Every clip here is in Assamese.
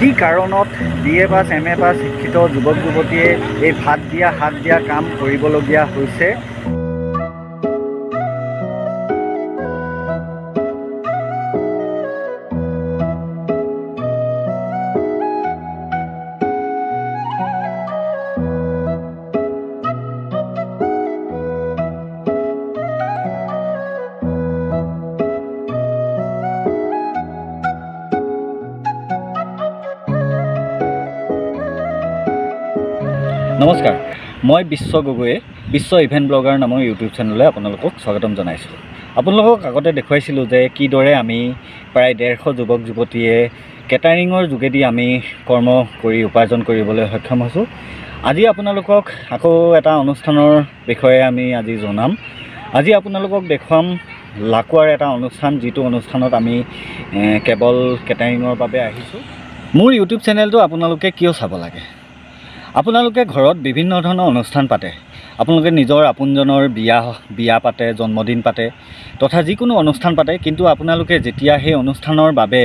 কি কাৰণত B A pass M A পাছ শিক্ষিত যুৱক যুৱতীয়ে এই ভাত দিয়া হাত দিয়া কাম কৰিবলগীয়া হৈছে? নমস্কাৰ। মই বিশ্ব গগৈয়ে বিশ্ব ইভেণ্ট ব্লগাৰ নামৰ ইউটিউব চেনেললৈ আপোনালোকক স্বাগতম জনাইছোঁ। আপোনালোকক আগতে দেখুৱাইছিলোঁ যে কিদৰে আমি প্ৰায় ডেৰশ যুৱক যুৱতীয়ে কেটাৰিঙৰ যোগেদি আমি কৰ্ম কৰি উপাৰ্জন কৰিবলৈ সক্ষম হৈছোঁ। আজি আপোনালোকক আকৌ এটা অনুষ্ঠানৰ বিষয়ে আমি আজি জনাম। আজি আপোনালোকক দেখুৱাম লাকুৱাৰ এটা অনুষ্ঠান যিটো অনুষ্ঠানত আমি কেৱল কেটাৰিঙৰ বাবে আহিছোঁ। মোৰ ইউটিউব চেনেলটো আপোনালোকে কিয় চাব লাগে? আপোনালোকে ঘৰত বিভিন্ন ধৰণৰ অনুষ্ঠান পাতে। আপোনালোকে নিজৰ আপোনজনৰ বিয়া বিয়া পাতে জন্মদিন পাতে তথা যিকোনো অনুষ্ঠান পাতে কিন্তু আপোনালোকে যেতিয়া সেই অনুষ্ঠানৰ বাবে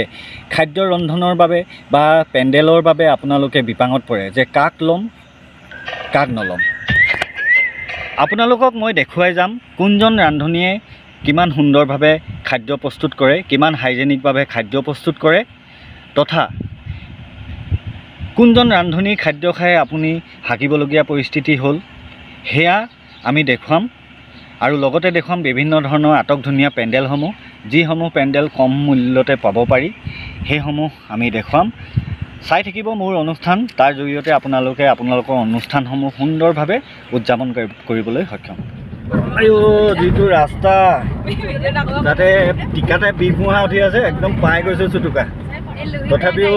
খাদ্য ৰন্ধনৰ বাবে বা পেণ্ডেলৰ বাবে আপোনালোকে বিপাঙত পৰে যে কাক ল'ম কাক নল'ম। আপোনালোকক মই দেখুৱাই যাম কোনজন ৰান্ধনীয়ে কিমান সুন্দৰভাৱে খাদ্য প্ৰস্তুত কৰে কিমান হাইজেনিকভাৱে খাদ্য প্ৰস্তুত কৰে তথা কোনজন ৰান্ধনীৰ খাদ্য খাই আপুনি হাকিবলগীয়া পৰিস্থিতি হ'ল? সেয়া আমি দেখুৱাম আৰু লগতে দেখুৱাম বিভিন্ন ধৰণৰ আটকধুনীয়া পেণ্ডেলসমূহ যিসমূহ পেণ্ডেল কম মূল্যতে পাব পাৰি। সেইসমূহ আমি দেখুৱাম। চাই থাকিব মোৰ অনুষ্ঠান। তাৰ জৰিয়তে আপোনালোকে আপোনালোকৰ অনুষ্ঠানসমূহ সুন্দৰভাৱে উদযাপন কৰি- কৰিবলৈ সক্ষম। আইঅ যিটো ৰাস্তা তাতে টিকাতে বিপুহা উঠি আছে একদম পাই গৈছোঁ চুটুকা। তথাপিও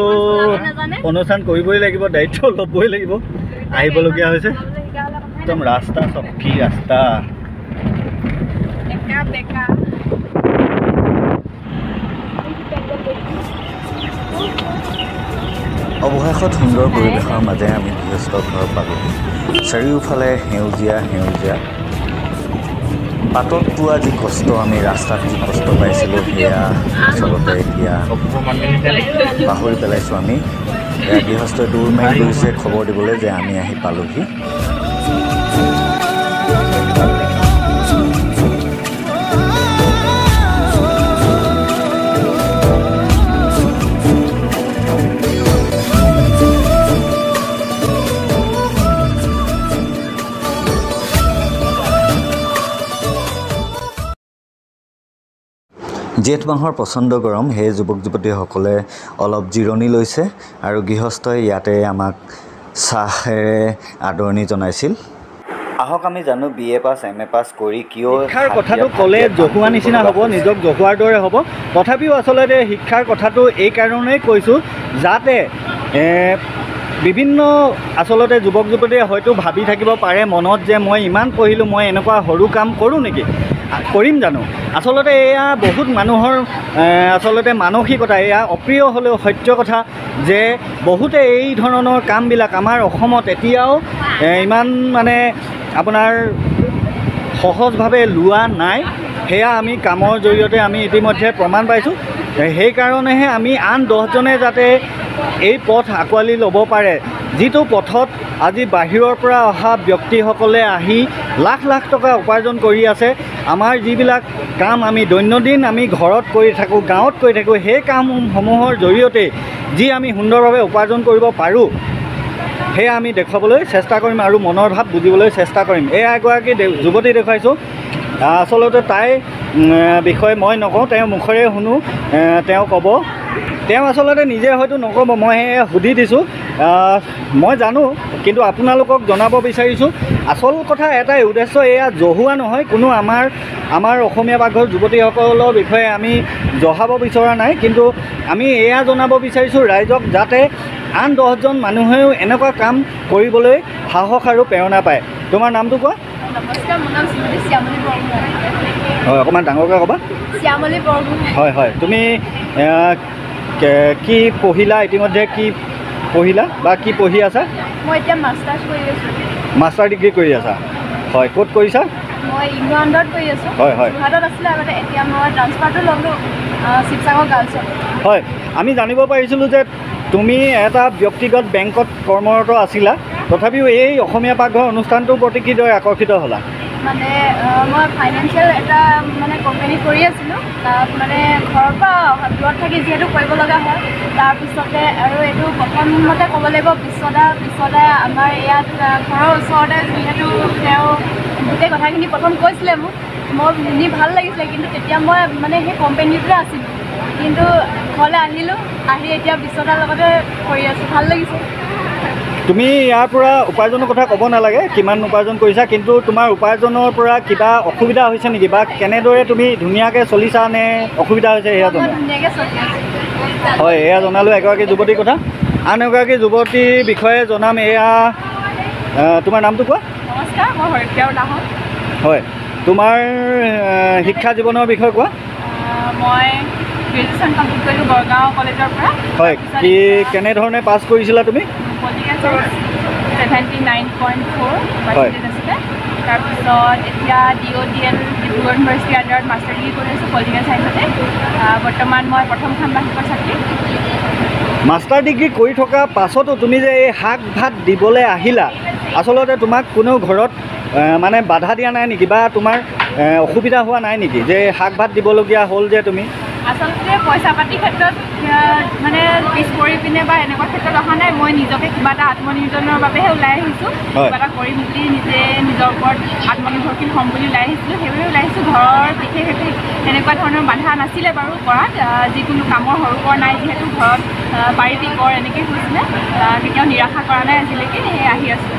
অনুষ্ঠান কৰিবই লাগিব দায়িত্ব ল'বই লাগিব। আহিবলগীয়া হৈছে। একদম ৰাস্তা চব কি ৰাস্তা অৱশেষত সুন্দৰ পৰিৱেশৰ মাজেৰে আমি গৃহস্থ ঘৰ পালোঁ। চাৰিওফালে সেউজীয়া সেউজীয়া। বাটত পোৱা যি কষ্ট আমি ৰাস্তাত যি কষ্ট পাইছিলোঁ সেয়া আচলতে এতিয়া পাহৰি পেলাইছোঁ আমি গৃহস্থই দৌৰ মাৰি গৈছে খবৰ দিবলৈ যে আমি আহি পালোহি জেঠ মাহৰ প্ৰচণ্ড গৰম সেয়ে যুৱক যুৱতীসকলে অলপ জিৰণি লৈছে আৰু গৃহস্থই ইয়াতে আমাক চাহেৰে আদৰণি জনাইছিল। আহক আমি জানো B A pass M A পাছ কৰি কিয় শিক্ষাৰ কথাটো ক'লে জহুৱা নিচিনা হ'ব নিজক জহুৱাৰ দৰে হ'ব। তথাপিও আচলতে শিক্ষাৰ কথাটো এই কাৰণেই কৈছোঁ যাতে বিভিন্ন আচলতে যুৱক যুৱতীয়ে হয়তো ভাবি থাকিব পাৰে মনত যে মই ইমান পঢ়িলোঁ মই এনেকুৱা সৰু কাম কৰোঁ নেকি? কৰিম জানো? আচলতে এয়া বহুত মানুহৰ আচলতে মানসিকতা এয়া অপ্ৰিয় হ'লেও সত্য কথা যে বহুতে এই ধৰণৰ কামবিলাক আমাৰ অসমত এতিয়াও ইমান মানে আপোনাৰ সহজভাৱে লোৱা নাই। সেয়া আমি কামৰ জৰিয়তে আমি ইতিমধ্যে প্ৰমাণ পাইছোঁ। সেইকাৰণেহে আমি আন দহজনে যাতে এই পথ আঁকোৱালি ল'ব পাৰে। যিটো পথত আজি বাহিৰৰ পৰা অহা ব্যক্তিসকলে আহি লাখ লাখ টকা উপাৰ্জন কৰি আছে আমাৰ যিবিলাক কাম আমি দৈনন্দিন আমি ঘৰত কৰি থাকোঁ গাঁৱত কৰি থাকোঁ সেই কামসমূহৰ জৰিয়তে যি আমি সুন্দৰভাৱে উপাৰ্জন কৰিব পাৰোঁ সেয়া আমি দেখুৱাবলৈ চেষ্টা কৰিম আৰু মনৰ ভাৱ বুজিবলৈ চেষ্টা কৰিম। এয়া এগৰাকী যুৱতী দেখুৱাইছোঁ। আচলতে উম, বিষয়ে মই নকওঁ তেওঁৰ মুখেৰে শুনো তেওঁ ক'ব। তেওঁ আচলতে নিজে হয়তো নক'ব মই সেয়া সুধি দিছোঁ। মই জানো কিন্তু আপোনালোকক জনাব বিচাৰিছোঁ। আচল কথা এটাই উদ্দেশ্য এয়া জহুৱা নহয় কোনো আমাৰ আমাৰ অসমীয়া পাকঘৰ যুৱতীসকলৰ বিষয়ে আমি জহাব বিচৰা নাই কিন্তু আমি এয়া জনাব বিচাৰিছোঁ ৰাইজক যাতে আন দহজন মানুহেও এনেকুৱা কাম কৰিবলৈ সাহস আৰু প্ৰেৰণা পায়। তোমাৰ নামটো কোৱা? হয় অকণমান ডাঙৰকৈ ক'বা। হয় হয়। তুমি কি পঢ়িলা? ইতিমধ্যে কি পঢ়িলা? বা কি পঢ়ি আছা? মই এতিয়া মাষ্টাৰ্ছ কৰি আছোঁ। মাষ্টাৰ ডিগ্ৰী কৰি আছা? হয় ক'ত কৰিছা? মই ইংলেণ্ডত কৰি আছোঁ। হয়, হয়। যোৰহাটত আছিলে আগতে এতিয়া মই ট্ৰান্সফাৰটো ল'লোঁ শিৱসাগৰ গাৰ্লছত হয় আমি জানিব পাৰিছিলোঁ যে তুমি এটা ব্যক্তিগত বেংকত কৰ্মৰত আছিলা। তথাপিও এই অসমীয়া পাকঘৰ অনুষ্ঠানটোৰ প্ৰতি কিদৰে আকৰ্ষিত হ'লা? মানে মই ফাইনেন্সিয়েল এটা মানে কোম্পানী কৰি আছিলোঁ। মানে ঘৰৰ পৰা দূৰত থাকি যিহেতু কৰিব লগা হয় তাৰপিছতে আৰু এইটো প্ৰথমতে ক'ব লাগিব বিশ্বদা বিশ্বদা আমাৰ ইয়াত ঘৰৰ ওচৰতে যিহেতু তেওঁ গোটেই কথাখিনি প্ৰথম কৈছিলে মোক। মই শুনি ভাল লাগিছিলে কিন্তু তেতিয়া মই মানে সেই কোম্পানীটোতে আছিলোঁ। কিন্তু ঘৰলৈ আহিলোঁ আহি এতিয়া বিশ্বদাৰ লগতে কৰি আছোঁ। ভাল লাগিছে। তুমি ইয়াৰ পৰা উপাৰ্জনৰ কথা ক'ব নালাগে কিমান উপাৰ্জন কৰিছা কিন্তু তোমাৰ উপাৰ্জনৰ পৰা কিবা অসুবিধা হৈছে নেকি? বা কেনেদৰে তুমি ধুনীয়াকৈ চলিছা নে অসুবিধা হৈছে সেয়া আছোঁ হয় এয়া জনালোঁ এগৰাকী যুৱতীৰ কথা। আন এগৰাকী যুৱতীৰ বিষয়ে জনাম এয়া তোমাৰ নামটো কোৱা? হয় তোমাৰ শিক্ষা জীৱনৰ বিষয়ে কোৱা? মই গ্ৰেজুৱেশ্যন কমপ্লিট কৰিলোঁ বৰগাঁও কলেজৰ পৰা। হয় কি কেনেধৰণে পাছ কৰিছিলা তুমি? Seventy nine point four. Percentage আছিলে তাৰপিছত এতিয়া D O' D L Dibrugarh ইউনিভাৰ্চিটিৰ আণ্ডাৰত মাষ্টাৰ ডিগ্ৰী কৰি আছোঁ পলিটিকেল চায়েন্সতে বৰ্তমান মই প্ৰথম ছাত্ৰী মাষ্টাৰ ডিগ্ৰী কৰি থকা পাছতো তুমি যে এই শাক ভাত দিবলৈ আহিলা আচলতে তোমাক কোনেও ঘৰত মানে বাধা দিয়া নাই নেকি? বা তোমাৰ অসুবিধা হোৱা নাই নেকি? যে শাক ভাত দিবলগীয়া হ'ল যে তুমি? আচলতে পইচা পাতিৰ ক্ষেত্ৰত মানে পিছ পৰি পিনে বা এনেকুৱা ক্ষেত্ৰত অহা নাই মই নিজকে কিবা এটা আত্মনিৰ্ভৰৰ বাবেহে ওলাই আহিছোঁ। কিবা এটা কৰিম বুলি নিজে নিজৰ ওপৰত আত্মনিৰ্ভৰশীল হ'ম বুলি ওলাই আহিছিলোঁ সেইবাবে ওলাই আহিছোঁ ঘৰৰ বিশেষ একো তেনেকুৱা ধৰণৰ বাধা নাছিলে বাৰু কৰাত যিকোনো কামৰ সৰু বৰ নাই যিহেতু ঘৰত পাৰিবি কৰ এনেকৈ কৈছিলে আহ, কেতিয়াও নিৰাশা কৰা নাই আজিলৈকে সেই আহি আছোঁ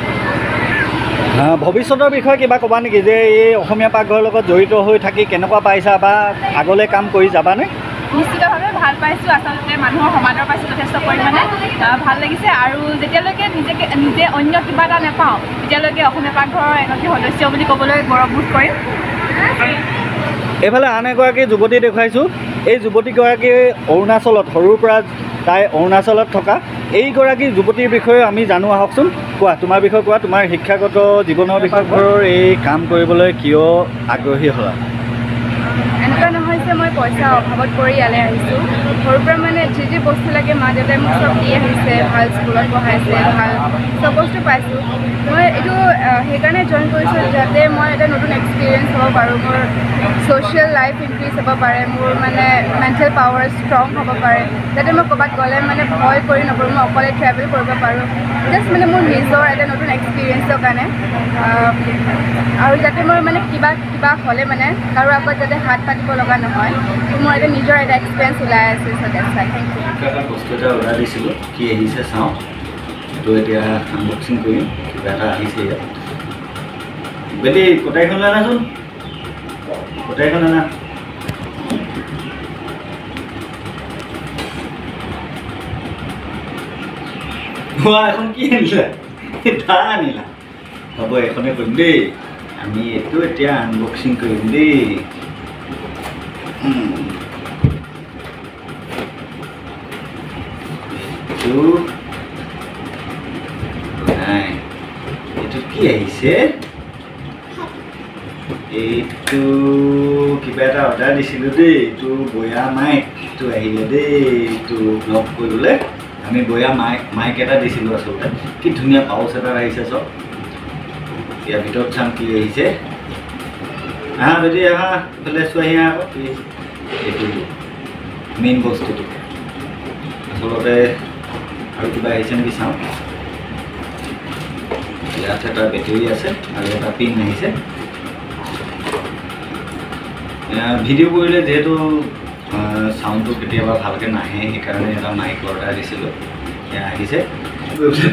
ভৱিষ্যতৰ বিষয়ে কিবা ক'বা নেকি? যে এই অসমীয়া পাকঘৰৰ লগত জড়িত হৈ থাকি কেনেকুৱা পাইছা বা আগলৈ কাম কৰি যাবানে? নিশ্চিতভাৱে ভাল পাইছোঁ। আচলতে মানুহৰ সমাদৰ পাইছোঁ যথেষ্ট পৰিমাণে। ভাল লাগিছে আৰু যেতিয়ালৈকে নিজকে নিজে অন্য কিবা এটা নাপাওঁ তেতিয়ালৈকে অসমীয়া পাকঘৰৰ এগৰাকী সদস্য বুলি ক'বলৈ গৌৰৱবোধ কৰিম। এইফালে আন এগৰাকী যুৱতী দেখুৱাইছোঁ। এই যুৱতীগৰাকী অৰুণাচলত সৰুৰ পৰা তাই অৰুণাচলত থকা। এইগৰাকী যুৱতীৰ বিষয়ে আমি জানো আহকচোন। কোৱা তোমাৰ বিষয়ে কোৱা তোমাৰ শিক্ষাগত জীৱনৰ বিষয়ে এই কাম কৰিবলৈ কিয় আগ্ৰহী হ'লা? যে মই পইচা অভাৱত পৰি ইয়ালৈ আহিছোঁ। সৰুৰ পৰা মানে যি যি বস্তু লাগে মা দেউতাই মোক চব দি আহিছে ভাল স্কুলত পঢ়াইছে ভাল চব বস্তু পাইছোঁ। মই এইটো সেইকাৰণে জইন কৰিছোঁ যাতে মই এটা নতুন এক্সপিৰিয়েঞ্চ হ'ব পাৰোঁ মোৰ ছ'চিয়েল লাইফ ইনক্ৰিজ হ'ব পাৰে মোৰ মানে মেণ্টেল পাৱাৰ ষ্ট্ৰং হ'ব পাৰে। যাতে মই ক'ৰবাত গ'লে মানে ভয় কৰি নপৰোঁ মই অকলে ট্ৰেভেল কৰিব পাৰোঁ। জাষ্ট মানে মোৰ নিজৰ এটা নতুন এক্সপিৰিয়েঞ্চৰ কাৰণে। আৰু যাতে মই মানে কিবা কিবা হ'লে মানে কাৰো আগত যাতে হাত পাতিব লগা নহয়। চাওঁ। আনবক্সিং কৰিম কিবা এটা আহিছে ইয়াত। বেলি কটাৰীখন লৈ আনাচোন। কটাৰীখন আনা। এখন কি আনিলা? আনিলা। হ'ব এখনে কৰিম দেই। আমি এইটো এতিয়া আনবক্সিং কৰিম দেই। এইটো কিবা এটা অৰ্ডাৰ দিছিলোঁ দেই এইটো বয়া মাইক এইটো আহিলে দেই এইটো ব্লগ কৰিবলৈ আমি বয়া মাইক মাইক এটা দিছিলোঁ আচলতে কি ধুনীয়া পাউচ এটা আহিছে চব ইয়াৰ ভিতৰত চাম কি আহিছে আহা যদি আহা ইফালে চোৱাহি আকৌ এইটো মেইন বস্তুটো আচলতে আৰু কিবা আহিছে নেকি চাওঁ ইয়াত এটা বেটেৰী আছে আৰু এটা পিন আহিছে ভিডিঅ' কৰিলে যিহেতু চাউণ্ডটো কেতিয়াবা ভালকৈ নাহে সেইকাৰণে এটা মাইক অৰ্ডাৰ দিছিলোঁ এয়া আহিছে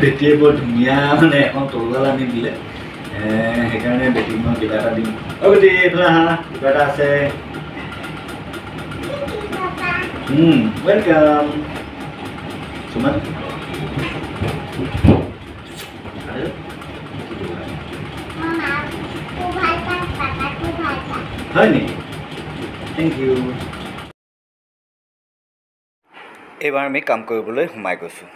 বেটেৰী বৰ ধুনীয়া মানে এখন তৰোৱাল আনি দিলে সেইকাৰণে মই কিবা এটা দিম। অ' বেটেৰী এইফালে আহা। কিবা এটা আছে। ৱেলকাম সুমন। হয় নেকি থেংক ইউ এইবাৰ আমি কাম কৰিবলৈ সোমাই গৈছোঁ।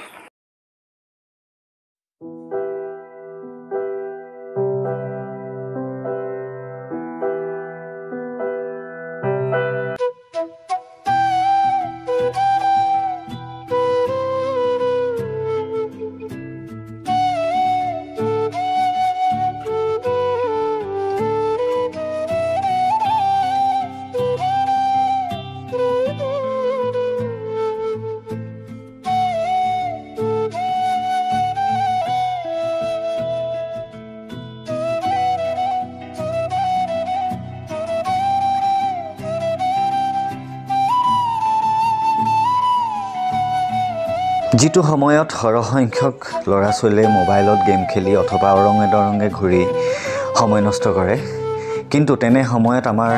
যিটো সময়ত সৰহসংখ্যক ল'ৰা ছোৱালীয়ে মোবাইলত গেম খেলি অথবা অৰঙে দৰঙে ঘূৰি সময় নষ্ট কৰে কিন্তু তেনে সময়ত আমাৰ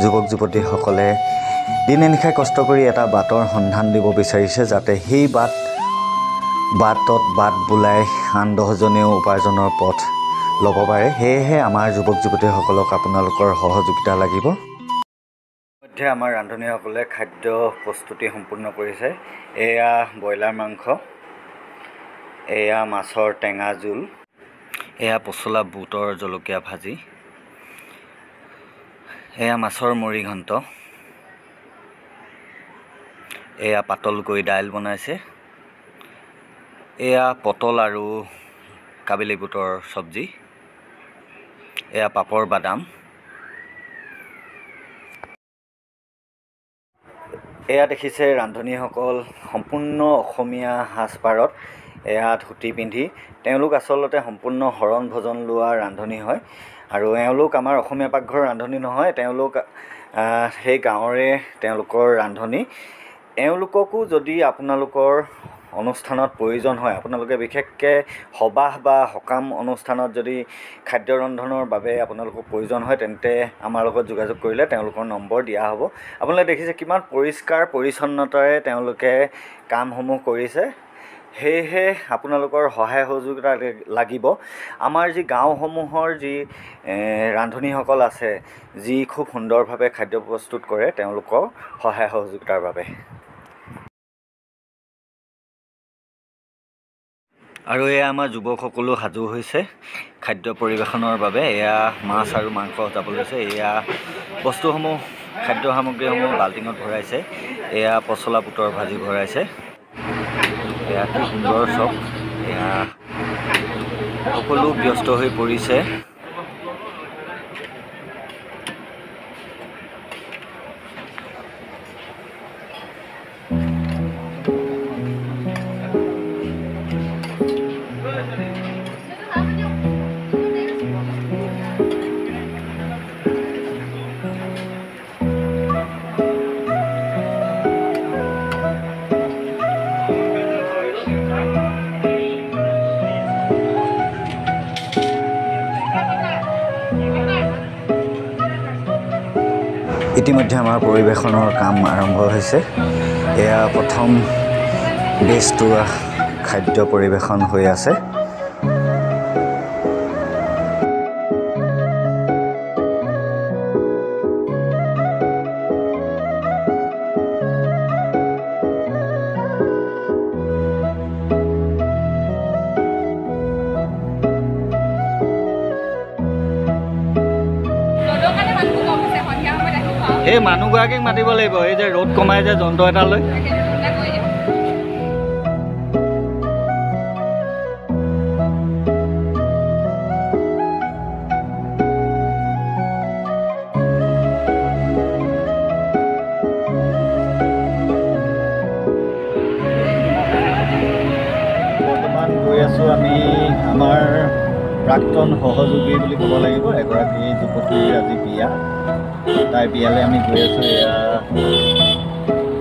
যুৱক যুৱতীসকলে দিনে নিশাই কষ্ট কৰি এটা বাটৰ সন্ধান দিব বিচাৰিছে যাতে সেই বাট বাটত বাট বোলাই আন দহজনেও উপাৰ্জনৰ পথ ল'ব পাৰে। সেয়েহে আমাৰ যুৱক যুৱতীসকলক আপোনালোকৰ সহযোগিতা লাগিব। ইতিমধ্যে আমাৰ ৰান্ধনীসকলে খাদ্য প্ৰস্তুতি সম্পূৰ্ণ কৰিছে। এয়া ব্ৰইলাৰ মাংস এয়া মাছৰ টেঙা জোল এয়া পচলা বুটৰ জলকীয়া ভাজি এয়া মাছৰ মুড়িঘণ্ট এয়া পাতলকৈ দাইল বনাইছে এয়া পটল আৰু কাবেলি বুটৰ চব্জি এয়া পাপৰ বাদাম এয়া দেখিছে ৰান্ধনীসকল সম্পূৰ্ণ অসমীয়া সাজপাৰত। এয়া ধুতি পিন্ধি। তেওঁলোক আচলতে সম্পূৰ্ণ শৰণ ভজন লোৱা ৰান্ধনী হয়। আৰু এওঁলোক আমাৰ অসমীয়া পাকঘৰৰ ৰান্ধনী নহয় তেওঁলোক সেই গাঁৱৰে তেওঁলোকৰ ৰান্ধনী। এওঁলোককো যদি আপোনালোকৰ অনুষ্ঠানত প্ৰয়োজন হয়। আপোনালোকে বিশেষকৈ সবাহ বা সকাম অনুষ্ঠানত যদি খাদ্য ৰন্ধনৰ বাবে আপোনালোকৰ প্ৰয়োজন হয় তেন্তে আমাৰ লগত যোগাযোগ কৰিলে তেওঁলোকৰ নম্বৰ দিয়া হ'ব। আপোনালোকে দেখিছে কিমান পৰিষ্কাৰ পৰিচ্ছন্নতাৰে তেওঁলোকে কামসমূহ কৰিছে। সেয়েহে আপোনালোকৰ সহায় সহযোগিতা লাগিব। আমাৰ যি গাঁওসমূহৰ যি ৰান্ধনীসকল আছে যি খুব সুন্দৰভাৱে খাদ্য প্ৰস্তুত কৰে তেওঁলোকৰ সহায় সহযোগিতাৰ বাবে। আৰু এয়া আমাৰ যুৱকসকলো সাজু হৈছে। খাদ্য পৰিৱেশনৰ বাবে এয়া মাছ আৰু মাংস যাব লৈছে এয়া বস্তুসমূহ খাদ্য সামগ্ৰীসমূহ বাল্টিঙত ভৰাইছে। এয়া পচলা বুটৰ ভাজি ভৰাইছে। এয়া সুন্দৰ চব। এয়া সকলো ব্যস্ত হৈ পৰিছে। ইতিমধ্যে আমাৰ পৰিৱেশনৰ কাম আৰম্ভ হৈছে। এয়া প্ৰথম বেজটো খাদ্য পৰিৱেশন হৈ আছে। মানুহগৰাকীক মাতিব লাগিব। এই যে ৰ'দ কমাই যে যন্ত্ৰ এটা লৈ। তাই বিয়ালৈ আমি গৈ আছোঁ এয়া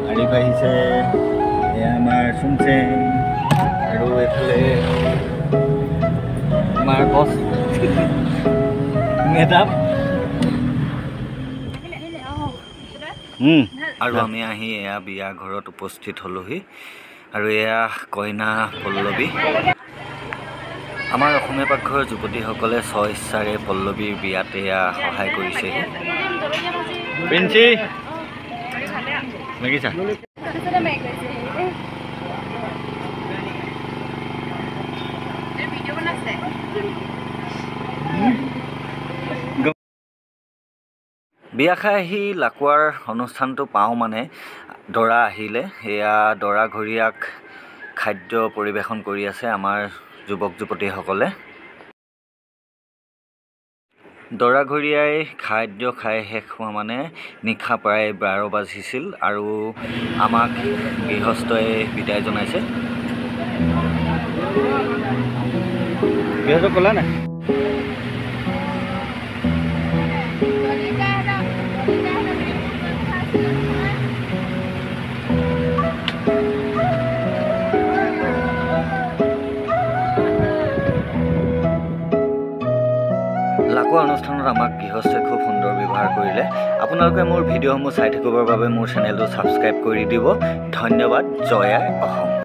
আৰিফ আহিছে এয়া আমাৰ চুমচেং আৰু এইফালে আমাৰ বছ মেডাম। আৰু আমি আহি এয়া বিয়া ঘৰত উপস্থিত হ'লোহি। আৰু এয়া কইনা পল্লৱী। আমাৰ অসমীয়া পাকঘৰৰ যুৱতীসকলে স্বইচ্ছাৰে পল্লৱীৰ বিয়াত এয়া সহায় কৰিছেহি। প্ৰিন্সি লাগিছা তাৰপিছতে মেঘ গৈছে ভিডিঅ' বনাইছে বিয়া খাই আহি লাকুৱাৰ অনুষ্ঠানটো পাওঁ মানে দৰা আহিলে। সেয়া দৰা ঘৰীয়াক খাদ্য পৰিৱেশন কৰি আছে আমাৰ যুৱক যুৱতীসকলে দৰা ঘৰীয়াই খাদ্য খাই শেষ হোৱা মানে নিশা প্ৰায় বাৰ বাজিছিল আৰু আমাক গৃহস্থই বিদায় জনাইছে। গৃহস্থ ক'লা নাই? ফাকুৱা অনুষ্ঠানত আমাক গৃহস্থই খুব সুন্দৰ ব্যৱহাৰ কৰিলে। আপোনালোকে মোৰ ভিডিঅ'সমূহ চাই থাকিবৰ বাবে মোৰ চেনেলটো ছাবস্ক্ৰাইব কৰি দিব। ধন্যবাদ জয় অসম।